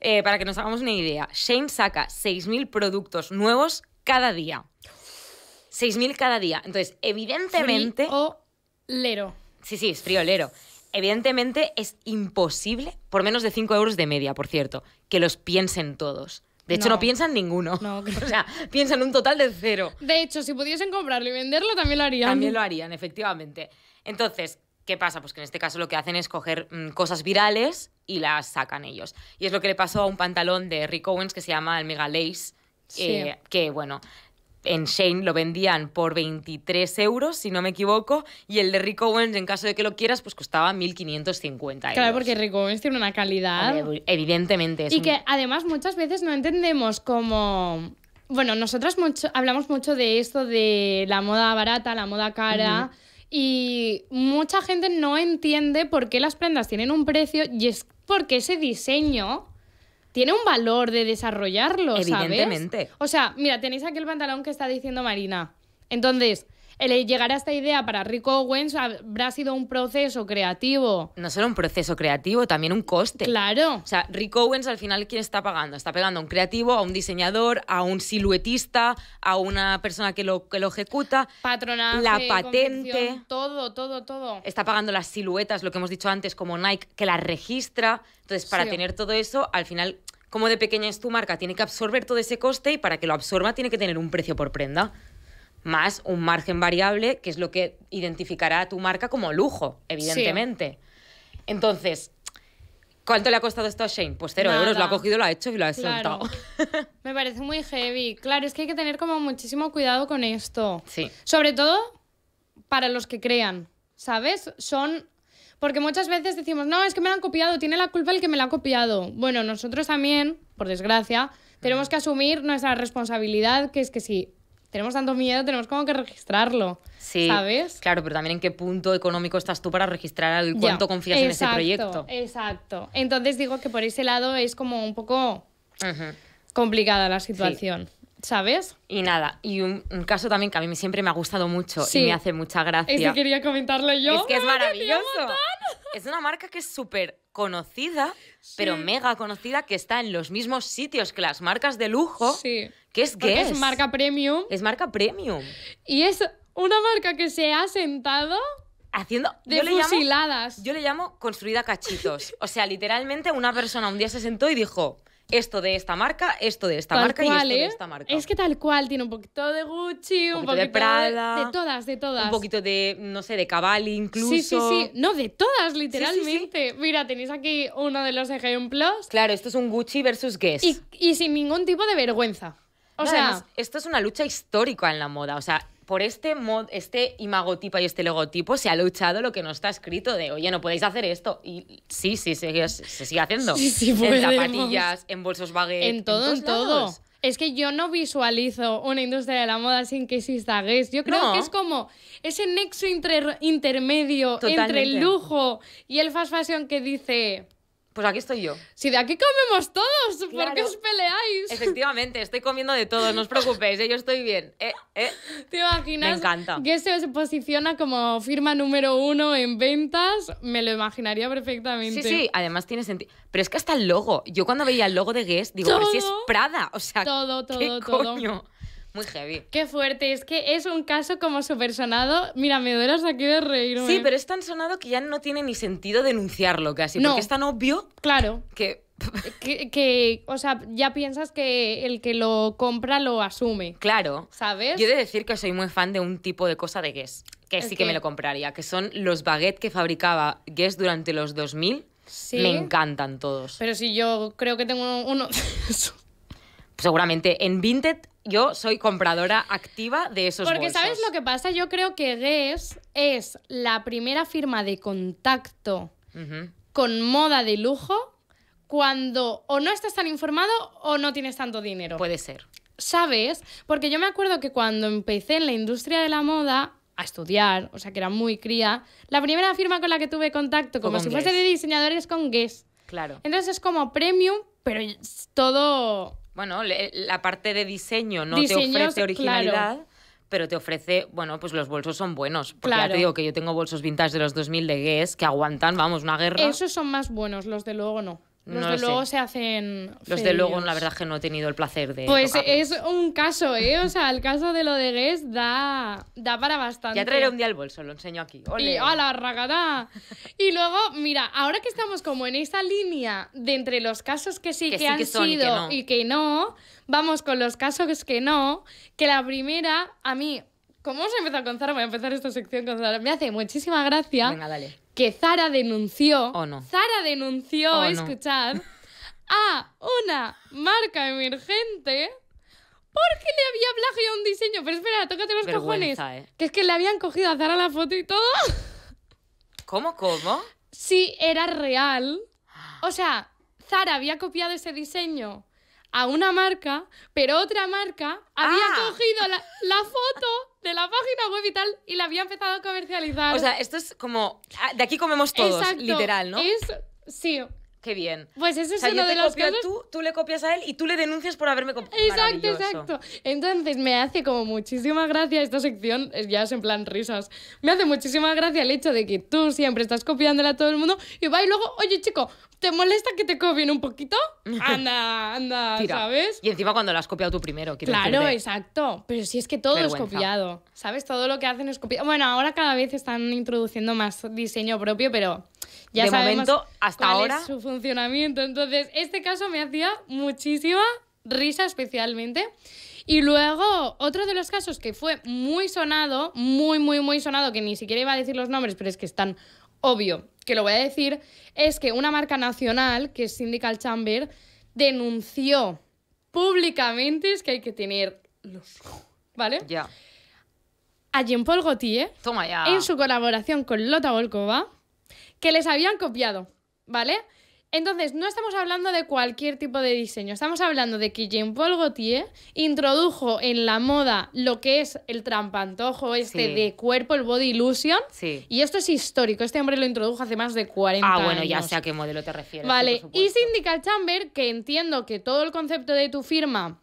Eh, para que nos hagamos una idea, Shane saca 6.000 productos nuevos cada día. 6.000 cada día. Entonces, evidentemente... O lero. Sí, sí, es friolero. Evidentemente es imposible, por menos de 5 euros de media, por cierto, que los piensen todos. De hecho, no, No. piensan ninguno. No, o sea, piensan un total de cero. De hecho, si pudiesen comprarlo y venderlo, también lo harían. También lo harían, efectivamente. Entonces, ¿qué pasa? Pues que en este caso lo que hacen es coger mm, cosas virales y las sacan ellos. Y es lo que le pasó a un pantalón de Rick Owens que se llama el Mega Lace, Sí. eh, que bueno, en Shane lo vendían por 23 euros, si no me equivoco, y el de Rick Owens, en caso de que lo quieras, pues costaba 1.550 euros. Claro, porque Rick Owens tiene una calidad. Hombre, evidentemente. Es Y un- que además muchas veces no entendemos cómo... Bueno, nosotras mucho, hablamos mucho de esto de la moda barata, la moda cara, y mucha gente no entiende por qué las prendas tienen un precio y es porque ese diseño tiene un valor de desarrollarlo, ¿sabes? Evidentemente. O sea, mira, tenéis aquí el pantalón que está diciendo Marina. Entonces, el llegar a esta idea para Rick Owens habrá sido un proceso creativo. No solo un proceso creativo, también un coste. Claro. O sea, Rick Owens al final, ¿quién está pagando? Está pagando a un creativo, a un diseñador, a un siluetista, a una persona que lo, que lo ejecuta. Patronaje, La patente. todo, todo, todo. Está pagando las siluetas, lo que hemos dicho antes, como Nike, que las registra. Entonces, para Sí. tener todo eso, al final, como de pequeña es tu marca, tiene que absorber todo ese coste y para que lo absorba tiene que tener un precio por prenda. Más un margen variable, que es lo que identificará a tu marca como lujo, evidentemente. Entonces, ¿cuánto le ha costado esto a Shane? Pues cero Nada. euros, lo ha cogido, lo ha hecho y lo ha Claro. soltado. Me parece muy heavy. Claro, es que hay que tener como muchísimo cuidado con esto. Sí. Sobre todo para los que crean, ¿sabes? Son... Porque muchas veces decimos, no, es que me la han copiado, tiene la culpa el que me la ha copiado. Bueno, nosotros también, por desgracia, tenemos que asumir nuestra responsabilidad, que es que si tenemos tanto miedo, tenemos como que registrarlo, Sí, ¿sabes? claro, pero también en qué punto económico estás tú para registrar el cuánto Ya. confías en ese proyecto. Exacto. Entonces digo que por ese lado es como un poco complicada la situación, ¿sabes? Y nada, y un, un caso también que a mí siempre me ha gustado mucho Sí. y me hace mucha gracia. Ese quería comentarlo yo. Es que es ¡Me apetecía un maravilloso. Es una marca que es súper conocida, pero mega conocida, que está en los mismos sitios que las marcas de lujo, Sí. que es Porque Guess. es marca premium Es marca premium. y es una marca que se ha sentado Haciendo... de yo le llamo fusiladas. Yo le llamo construida cachitos. O sea, literalmente una persona un día se sentó y dijo, esto de esta marca, esto de esta tal marca y esto de ¿eh? esta marca. Es que tal cual, tiene un poquito de Gucci, un, poquito de Prada, de, de todas, de todas. Un poquito de, no sé, de Cavalli incluso. Sí, sí, sí. No, de todas, literalmente. Mira, tenéis aquí uno de los ejemplos. Claro, esto es un Gucci versus Guess. Y, y sin ningún tipo de vergüenza. O No, sea, además, esto es una lucha histórica en la moda. O sea, por este mod, este imagotipo y este logotipo se ha luchado lo que no está escrito de, oye, no podéis hacer esto. Y sí, sí, se, se sigue haciendo. Sí, sí en podemos. zapatillas, en bolsos baguette. en todo, en, todos todo. lados. Es que yo no visualizo una industria de la moda sin que exista Guess. Yo creo No. que es como ese nexo inter- intermedio entre el lujo y el fast fashion que dice, Pues aquí estoy yo. si de aquí comemos todos, ¿por qué os peleáis? Efectivamente, estoy comiendo de todo, no os preocupéis, eh, yo estoy bien. Eh, eh. ¿Te imaginas? Me encanta. Guess se posiciona como firma número uno en ventas. Me lo imaginaría Sí, perfectamente. sí, además tiene sentido. Pero es que hasta el logo, yo cuando veía el logo de Guess, digo, pero si es Todo. Prada, o sea, Todo, ¿qué todo, todo. coño? Muy heavy. Qué fuerte, es que es un caso como súper sonado. Mira, me duele hasta aquí de reírme. Sí, pero es tan sonado que ya no tiene ni sentido denunciarlo casi, No. porque es tan obvio Claro, que... que, que, o sea, ya piensas que el que lo compra lo asume, Claro. ¿sabes? Yo he de decir que soy muy fan de un tipo de cosa de Guess, que ¿El sí que me lo compraría, que son los baguettes que fabricaba Guess durante los 2000. Sí. Me encantan todos. Pero si yo creo que tengo uno... Seguramente en Vinted yo soy compradora activa de esos Porque bolsos. ¿sabes lo que pasa? Yo creo que Guess es la primera firma de contacto con moda de lujo cuando o no estás tan informado o no tienes tanto dinero. Puede ser. ¿Sabes? Porque yo me acuerdo que cuando empecé en la industria de la moda a estudiar, o sea que era muy cría, la primera firma con la que tuve contacto, como con si fuese Guess. de diseñadores, con Guess. Claro. Entonces es como premium, pero todo... Bueno, le- la parte de diseño no Diseños, te ofrece originalidad, claro. pero te ofrece, bueno, pues los bolsos son buenos. Porque ya Claro. te digo que yo tengo bolsos vintage de los 2000 de Guess que aguantan, vamos, una guerra. Esos son más buenos, los de luego no. Los No de lo sé. luego se hacen... Los de luego, la verdad, que no he tenido el placer de. Pues tocarlos. es un caso, ¿eh? O sea, el caso de lo de Guess da, da para bastante. Ya traeré un día el bolso, lo enseño aquí. Y Ole. a la ragada. Y luego, mira, ahora que estamos como en esa línea de entre los casos que sí Que que, sí han que son y que sido no. y que no, vamos con los casos que no, que la primera, a mí, ¿cómo se empezó con Zara? Voy a empezar esta sección con Zara. Me hace muchísima gracia Venga, dale. Que Zara denunció, O no. Zara denunció, no. escuchad, a una marca emergente porque le había plagiado un diseño. Pero espera, tócate los Vergüenza, cojones. ¿eh? Que es que le habían cogido a Zara la foto y todo. ¿Cómo, cómo? Sí, era real. O sea, Zara había copiado ese diseño a una marca, pero otra marca había Ah. cogido la, la foto de la página web y tal y la había empezado a comercializar. O sea, esto es como. ah, De aquí comemos todos, Exacto. literal, ¿no? Es, sí. Qué bien. Pues ese O es uno de los copio casos tú, tú le copias a él y tú le denuncias por haberme copiado. Exacto, exacto. Entonces me hace como muchísima gracia esta sección, ya es en plan risas. Me hace muchísima gracia el hecho de que tú siempre estás copiándole a todo el mundo y va y luego, oye chico, ¿te molesta que te copien un poquito? Anda, anda, Tira. ¿sabes? Y encima cuando lo has copiado tú primero, Claro, decirte. exacto. Pero si es que todo Vergüenza. es copiado, ¿sabes? Todo lo que hacen es copiado. Bueno, ahora cada vez están introduciendo más diseño propio, pero ya De momento, hasta cuál ahora- es su funcionamiento. Entonces, este caso me hacía muchísima risa especialmente. Y luego, otro de los casos que fue muy sonado, muy, muy, muy sonado, que ni siquiera iba a decir los nombres, pero es que es tan obvio que lo voy a decir, es que una marca nacional, que es Syndical Chamber, denunció públicamente, es que hay que tener los... ¿Vale? Ya. A Jean-Paul Gaultier, Toma ya. en su colaboración con Lota Volkova, que les habían copiado, ¿vale? Entonces, no estamos hablando de cualquier tipo de diseño, estamos hablando de que Jean-Paul Gaultier introdujo en la moda lo que es el trampantojo este Sí. de cuerpo, el body illusion, Sí. y esto es histórico, este hombre lo introdujo hace más de 40 Ah, años. bueno, ya sé a qué modelo te refieres. Vale, y. Syndical Chamber, que entiendo que todo el concepto de tu firma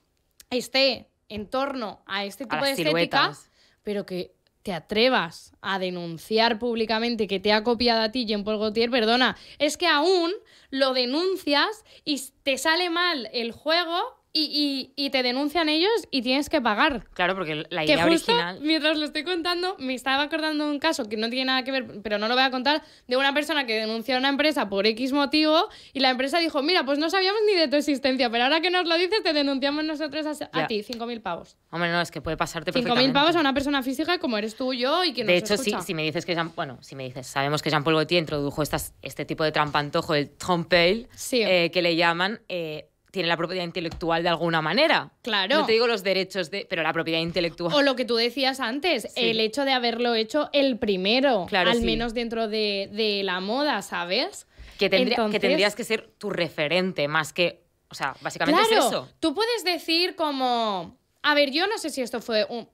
esté en torno a este A tipo de estética, siluetas. pero que te atrevas a denunciar públicamente que te ha copiado a ti Jean-Paul Gaultier, perdona, es que aún lo denuncias y te sale mal el juego y, y- y te denuncian ellos y tienes que pagar. Claro, porque la Que idea justo original. mientras lo estoy contando, me estaba acordando de un caso que no tiene nada que ver, pero no lo voy a contar, de una persona que denunció a una empresa por X motivo y la empresa dijo, mira, pues no sabíamos ni de tu existencia, pero ahora que nos lo dices te denunciamos nosotros a, a ti, 5.000 pavos. Hombre, no, es que puede pasarte 5.000 perfectamente. pavos a una persona física como eres tú y yo y que De nos hecho, si, escucha. si me dices que Jean, bueno, si me dices, sabemos que Jean-Paul Gaultier introdujo estas, este tipo de trampantojo, el trompeil, Sí. eh, que le llaman, eh, tiene la propiedad intelectual de alguna manera. Claro. No te digo los derechos de, pero la propiedad intelectual. O lo que tú decías antes, Sí. el hecho de haberlo hecho el primero, Claro, al sí. menos dentro de, de la moda, ¿sabes? que, tendría- que tendrías que ser tu referente más que, o sea, básicamente claro, es eso. tú puedes decir como, a ver, yo no sé si esto fue un...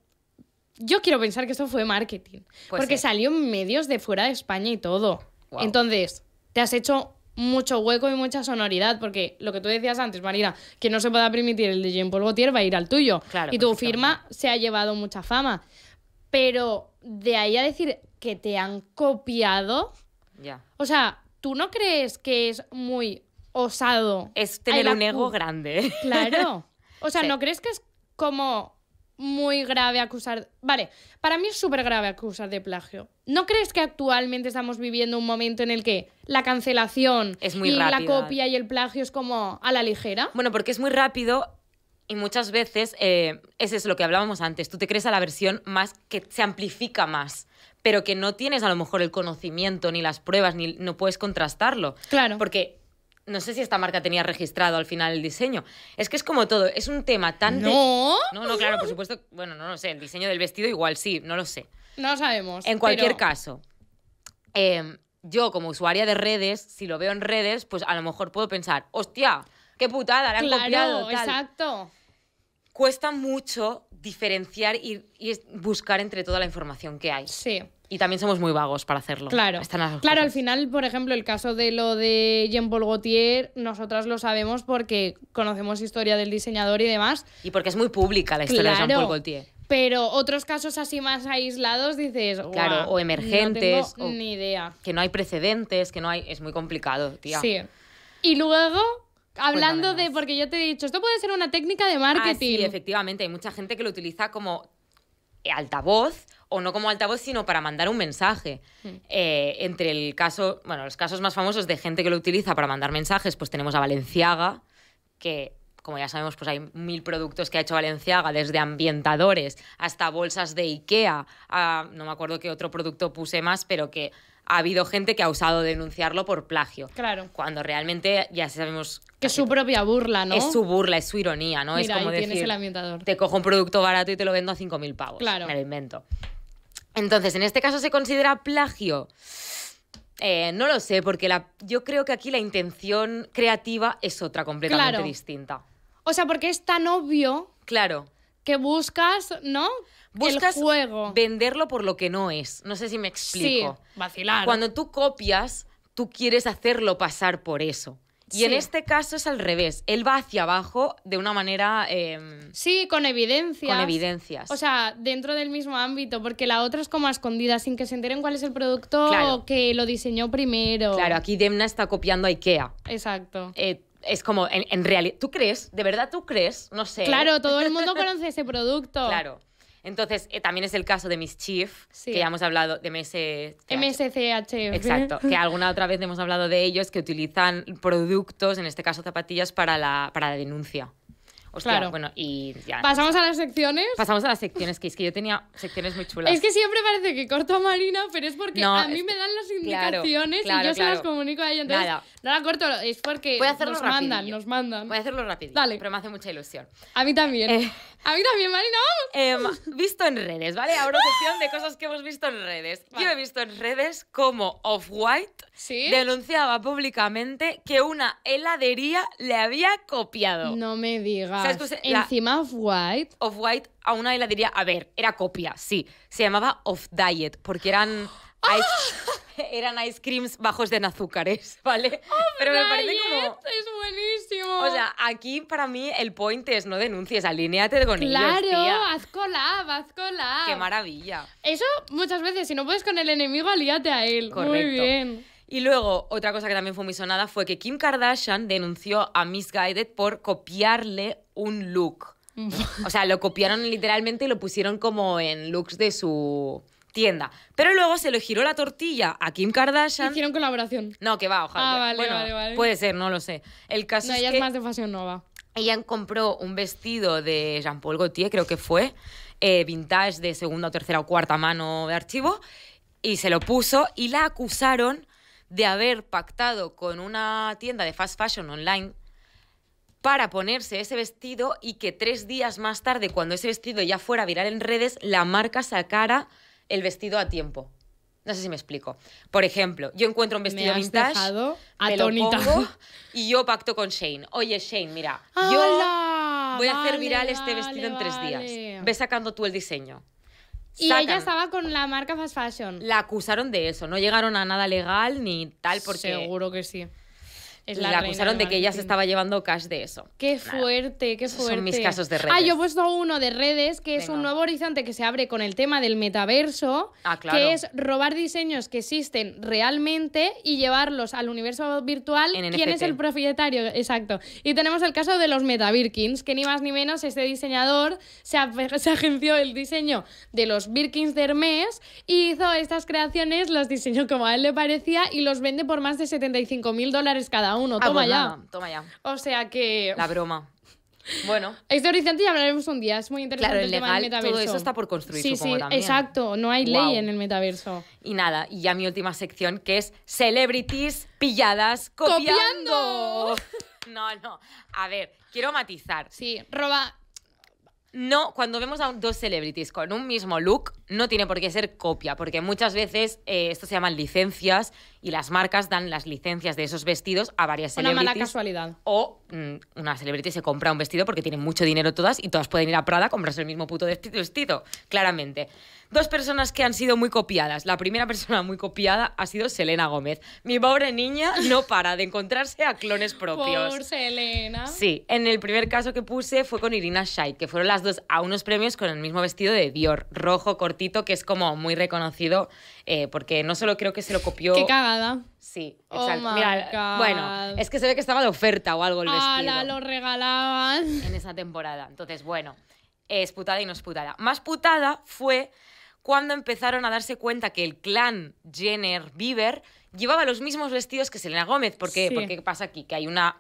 Yo quiero pensar que esto fue marketing, Puede porque salió en medios de fuera de España y todo. Entonces, te has hecho mucho hueco y mucha sonoridad, porque lo que tú decías antes, Marina, que no se pueda permitir el de Jean-Paul Gaultier va a ir al tuyo. Claro, y tu firma se ha llevado mucha fama. Pero de ahí a decir que te han copiado, Ya. o sea, ¿tú no crees que es muy osado? Es tener un ego grande. Claro. O sea, Sí. ¿no crees que es como muy grave acusar... Vale, para mí es súper grave acusar de plagio. ¿No crees que actualmente estamos viviendo un momento en el que la cancelación Es muy y la copia y el plagio es como a la ligera? Bueno, porque es muy rápido y muchas veces eh, ese es lo que hablábamos antes. Tú te crees a la versión más que se amplifica más, pero que no tienes a lo mejor el conocimiento ni las pruebas ni no puedes contrastarlo. Claro. Porque no sé si esta marca tenía registrado al final el diseño. Es que es como todo, es un tema tan de- No, No, no, claro, por supuesto. Bueno, no lo sé. El diseño del vestido igual sí, no lo sé. no sabemos. En cualquier pero- caso, eh, yo como usuaria de redes, si lo veo en redes, pues a lo mejor puedo pensar, hostia, qué putada, le han Claro, copiado. tal". exacto. Cuesta mucho diferenciar y, y buscar entre toda la información que hay. Sí. Y también somos muy vagos para hacerlo. Claro, claro, al final, por ejemplo, el caso de lo de Jean-Paul Gaultier, nosotras lo sabemos porque conocemos historia del diseñador y demás, Y porque es muy pública la historia de Claro. Jean-Paul Gaultier. pero otros casos así más aislados dices, Claro, "Guau, o emergentes, no tengo o- ni idea. Que no hay precedentes, que no hay... Es muy complicado, tía. Sí. Y luego, hablando de, porque yo te he dicho, esto puede ser una técnica de Ah, marketing. sí, efectivamente. Hay mucha gente que lo utiliza como altavoz o no como altavoz, sino para mandar un mensaje. Hmm. Eh, entre el caso, bueno, los casos más famosos de gente que lo utiliza para mandar mensajes, pues tenemos a Valenciaga, que como ya sabemos, pues hay mil productos que ha hecho Valenciaga, desde ambientadores hasta bolsas de Ikea, a- no me acuerdo qué otro producto puse más, pero que ha habido gente que ha usado denunciarlo por plagio. Claro. Cuando realmente ya sabemos Que es su propia burla, ¿no? es su burla, es su ironía, ¿no? Mira, es como ahí tienes decir, el ambientador. te cojo un producto barato y te lo vendo a 5.000 pavos. Claro. Me lo invento. Entonces, ¿en este caso se considera plagio? Eh, no lo sé, porque la, yo creo que aquí la intención creativa es otra completamente Claro. distinta. O sea, porque es tan obvio Claro. que buscas, ¿no? Buscas el juego. venderlo por lo que no es. No sé si me Sí, explico. vacilar. Cuando tú copias, tú quieres hacerlo pasar por eso. Y en este caso es al revés. Él va hacia abajo de una manera em, Sí, con evidencias. con evidencias. O sea, dentro del mismo ámbito, porque la otra es como a escondida, sin que se enteren cuál es el producto Claro. que lo diseñó primero. claro, aquí Demna está copiando a Ikea. Exacto. Eh, es como, en, en realidad, ¿tú crees? ¿De verdad tú crees? No sé. Claro, todo el mundo conoce ese producto. Claro. Entonces, eh, también es el caso de Mischief, Sí. que ya hemos hablado de MS... MSCH. Exacto, que alguna otra vez hemos hablado de ellos que utilizan productos, en este caso zapatillas, para la, para la denuncia. Hostia, Claro. bueno, y ya. Pasamos a las secciones. Pasamos a las secciones, que es que yo tenía secciones muy chulas. Es que siempre parece que corto a Marina, pero es porque No, a mí es me dan las indicaciones claro, y yo se las comunico a ella. Entonces, Nada. no la corto, es porque Voy a hacerlo nos mandan, nos mandan. Voy a hacerlo rápido, Dale. pero me hace mucha ilusión. A mí también. Eh. A mí también, Marina, vamos. Em, visto en redes, ¿vale? Ahora sección de cosas que hemos visto en redes. Yo he visto en redes como Off-White ¿Sí? denunciaba públicamente que una heladería le había copiado. No me digas. ¿Sabes qué es la- Encima of white. Off-White a una heladería, a ver, era copia, sí. Se llamaba Off-Diet porque eran ¡Ah! ice, eran ice creams bajos en azúcares, ¿vale? Pero me parece como... Es buenísimo. O sea, aquí para mí el point es no denuncies, alíneate con claro, ellos, tía. haz collab, haz collab. Qué maravilla. Eso muchas veces, si no puedes con el enemigo, alíate a él. Muy Correcto. bien. Y luego, otra cosa que también fue muy sonada fue que Kim Kardashian denunció a Misguided por copiarle un look. O sea, lo copiaron literalmente y lo pusieron como en looks de su tienda. Pero luego se le giró la tortilla a Kim Kardashian. Hicieron colaboración. No, que va, ojalá. Ah, vale, bueno, vale, vale. puede ser, no lo sé. El caso No, es ella que es más de Fashion Nova. ella compró un vestido de Jean-Paul Gaultier, creo que fue, eh, vintage de segunda tercera o cuarta mano de archivo, y se lo puso y la acusaron de haber pactado con una tienda de fast fashion online para ponerse ese vestido y que tres días más tarde, cuando ese vestido ya fuera viral en redes, la marca sacara el vestido a tiempo. No sé si me explico. Por ejemplo, yo encuentro un Me vestido has vintage, me lo pongo y yo pacto con Shane. Oye, Shane, mira, yo ¡Hala! voy a hacer Vale, viral este vale, vestido en tres vale. días. Ve sacando tú el diseño. Y Sacan. ella estaba con la marca Fast Fashion. La acusaron de eso. No llegaron a nada legal ni tal porque Seguro que sí. Es la, acusaron de que ella se estaba llevando cash de eso. Qué fuerte, qué Esos fuerte. son mis casos de Ah, redes. yo he puesto uno de redes que es un nuevo horizonte que se abre con el tema del metaverso, Ah, claro. que es robar diseños que existen realmente y llevarlos al universo virtual. En ¿Quién NFT. es el propietario? Exacto. Y tenemos el caso de los Meta-Birkins, que ni más ni menos este diseñador se agenció el diseño de los Birkins de Hermes y hizo estas creaciones, los diseñó como a él le parecía y los vende por más de 75 mil dólares cada uno. Ah, Toma pues ya. toma ya. O sea que... La broma. Bueno, Este horizonte ya hablaremos un día, es muy interesante Claro, el en tema del legal, metaverso. todo eso está por construir, Sí, supongo, sí, también. exacto, no hay ley en el metaverso. y nada, y ya mi última sección que es celebrities pilladas copiando. No, no. A ver, quiero matizar. Sí, roba... No, cuando vemos a dos celebrities con un mismo look, no tiene por qué ser copia, porque muchas veces eh, esto se llaman licencias y las marcas dan las licencias de esos vestidos a varias Una celebrities. mala casualidad. O mm, una celebrity se compra un vestido porque tiene mucho dinero todas y todas pueden ir a Prada a comprarse el mismo puto vesti- vestido, claramente. Dos personas que han sido muy copiadas. La primera persona muy copiada ha sido Selena Gómez. Mi pobre niña no para de encontrarse a clones propios. Por Selena. Sí, en el primer caso que puse fue con Irina Shayk, que fueron las dos a unos premios con el mismo vestido de Dior, rojo, cortito, que es como muy reconocido, eh, porque no solo creo que se lo copió... Qué cagada. Sí, Oh exacto. my Mira, bueno, es que se ve que estaba de oferta o algo el vestido Ala, lo regalaban. en esa temporada. Entonces, bueno, es putada y no es putada. Más putada fue cuando empezaron a darse cuenta que el clan Jenner Bieber llevaba los mismos vestidos que Selena Gómez. ¿Por qué? Sí. Porque ¿qué pasa aquí? Que hay una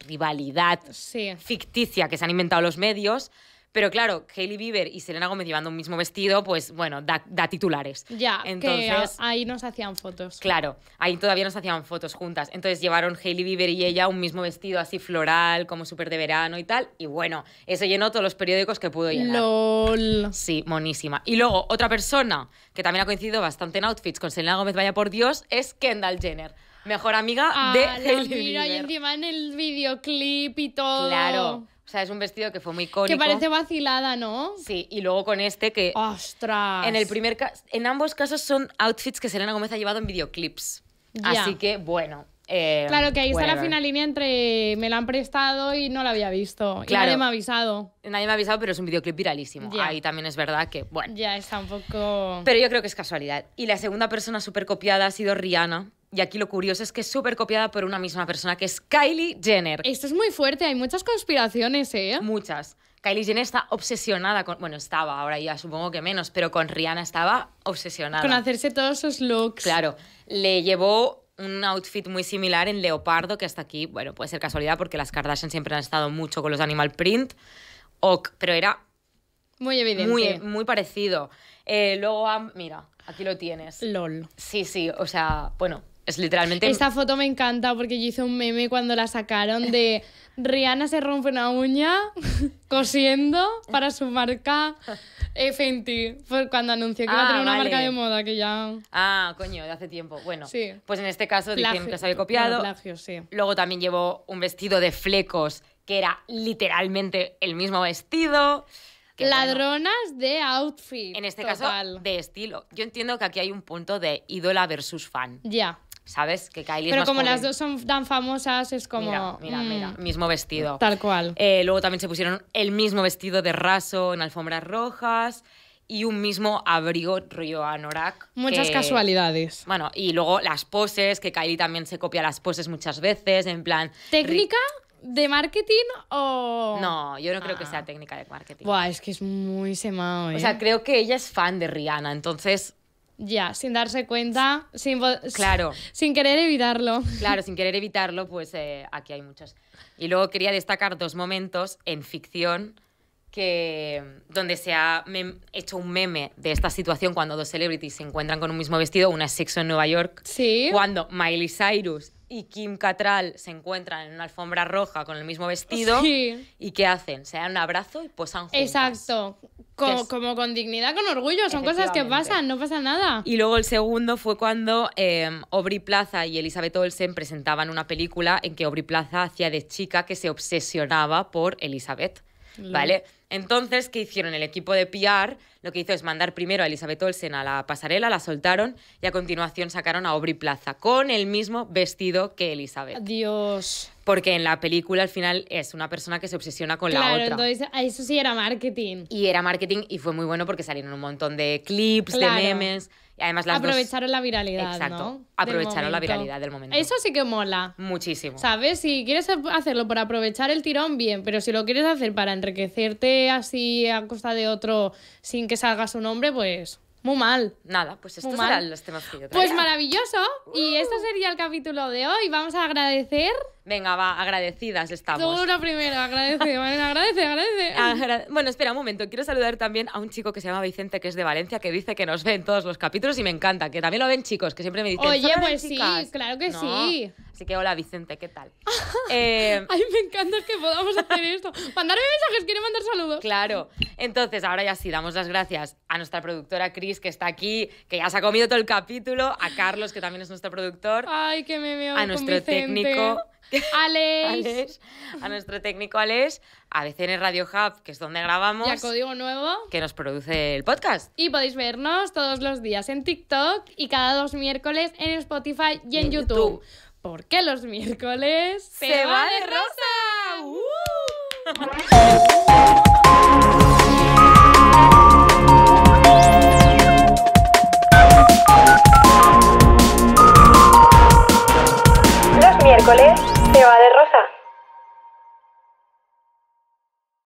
rivalidad Sí. ficticia que se han inventado los medios. Pero claro, Hailey Bieber y Selena Gómez llevando un mismo vestido, pues bueno, da, da titulares. Ya, Entonces, que ahí nos hacían fotos. Claro, ahí todavía nos hacían fotos juntas. Entonces llevaron Hailey Bieber y ella un mismo vestido así floral, como súper de verano y tal. Y bueno, eso llenó todos los periódicos que pudo llenar. LOL. Sí, monísima. Y luego, otra persona que también ha coincidido bastante en outfits con Selena Gómez, vaya por Dios, es Kendall Jenner. Mejor amiga de Ala, Hailey mira, y Bieber. encima en el videoclip y todo. Claro. O sea, es un vestido que fue muy icónico. Que parece vacilada, ¿no? Sí, y luego con este que... ¡Ostras! En el primer en ambos casos son outfits que Selena Gómez ha llevado en videoclips. Ya. Así que, bueno, eh, Claro que ahí está la whatever. fina línea entre me la han prestado y no la había visto. Y Claro. nadie me ha avisado. Nadie me ha avisado, pero es un videoclip viralísimo. Ya. Ahí también es verdad que, bueno. Ya está un poco. Pero yo creo que es casualidad. Y la segunda persona súper copiada ha sido Rihanna. Y aquí lo curioso es que es súper copiada por una misma persona, que es Kylie Jenner. Esto es muy fuerte, hay muchas conspiraciones, ¿eh? Muchas. Kylie Jenner está obsesionada con... Bueno, estaba, ahora ya supongo que menos, pero con Rihanna estaba obsesionada. Con hacerse todos sus looks. Claro, le llevó un outfit muy similar en leopardo, que hasta aquí, bueno, puede ser casualidad porque las Kardashian siempre han estado mucho con los animal print, ok, pero era Muy evidente. muy, muy parecido. Eh, luego, ah, mira, aquí lo tienes. LOL. Sí, sí, o sea, bueno, es literalmente... Esta foto me encanta porque yo hice un meme cuando la sacaron de Rihanna se rompe una uña cosiendo para su marca Fenty. Cuando anunció que iba a Ah, tener una vale. marca de moda que ya... Ah, coño, de hace tiempo. Bueno, Sí. pues en este caso Plagio- que se había copiado. bueno, plagio, sí. Luego también llevó un vestido de flecos que era literalmente el mismo vestido. bueno, Ladronas de outfit. en este total. caso, de estilo. Yo entiendo que aquí hay un punto de ídola versus fan. Ya. ¿Sabes? Que Kylie es Pero más como las dos son tan famosas, es como... Mira, mira, mm, mira. Mismo vestido. Tal cual. Eh, luego también se pusieron el mismo vestido de raso en alfombras rojas y un mismo abrigo rollo anorak. Muchas que- casualidades. Bueno, y luego las poses, que Kylie también se copia las poses muchas veces, en plan... ¿Técnica de marketing o...? No, yo no creo que Ah. sea técnica de marketing. Buah, es que es muy semado, ¿eh? O sea, creo que ella es fan de Rihanna, entonces, ya, sin darse cuenta, sin, Claro. sin querer evitarlo. claro, sin querer evitarlo, pues eh, aquí hay muchos. Y luego quería destacar dos momentos en ficción que donde se ha hecho un meme de esta situación cuando dos celebrities se encuentran con un mismo vestido, una es Sexo en Nueva York, Sí. cuando Miley Cyrus y Kim Cattrall se encuentran en una alfombra roja con el mismo vestido Sí. y ¿qué hacen? Se dan un abrazo y posan juntas. Exacto. Co- Que es- Como con dignidad, con orgullo. Son cosas que pasan, no pasa nada. Y luego el segundo fue cuando eh, Aubrey Plaza y Elizabeth Olsen presentaban una película en que Aubrey Plaza hacía de chica que se obsesionaba por Elizabeth. ¿Vale? Entonces, ¿qué hicieron? El equipo de PR lo que hizo es mandar primero a Elizabeth Olsen a la pasarela, la soltaron y a continuación sacaron a Aubrey Plaza con el mismo vestido que Elizabeth. Dios. Porque en la película al final es una persona que se obsesiona con la claro, otra. entonces eso sí era marketing. Y era marketing y fue muy bueno porque salieron un montón de clips, Claro. de memes. Y además las dos- Aprovecharon la viralidad, Exacto. Aprovecharon la viralidad del momento. Eso sí que mola. Muchísimo. ¿Sabes? Si quieres hacerlo por aprovechar el tirón, bien, pero si lo quieres hacer para enriquecerte así a costa de otro sin que salga su nombre, pues muy mal. Nada, pues estos eran los temas que yo Pues traía. maravilloso. Y esto sería el capítulo de hoy. Vamos a agradecer. Venga, va, agradecidas estamos. Tú lo primero, agradece, ¿vale? agradece, agradece. Agra- bueno, espera un momento. Quiero saludar también a un chico que se llama Vicente, que es de Valencia, que dice que nos ve en todos los capítulos y me encanta. Que también lo ven chicos, que siempre me dicen. Oye, "¿Solo ven pues sí, chicas?". claro que No. sí. Así que hola, Vicente, ¿qué tal? Eh, Ay, me encanta que podamos hacer esto. Mandarme mensajes, quiere mandar saludos. Claro. Entonces, ahora ya sí, damos las gracias a nuestra productora Cris, que está aquí, que ya se ha comido todo el capítulo, a Carlos, que también es nuestro productor, Ay, que me veo a nuestro técnico. Alex. A nuestro técnico Alex, a BCN Radio Hub, que es donde grabamos. Y a Código Nuevo. Que nos produce el podcast. Y podéis vernos todos los días en TikTok y cada dos miércoles en Spotify y en, YouTube. YouTube. Porque los miércoles se, va, de rosa. rosa. Uh. uh. miércoles va de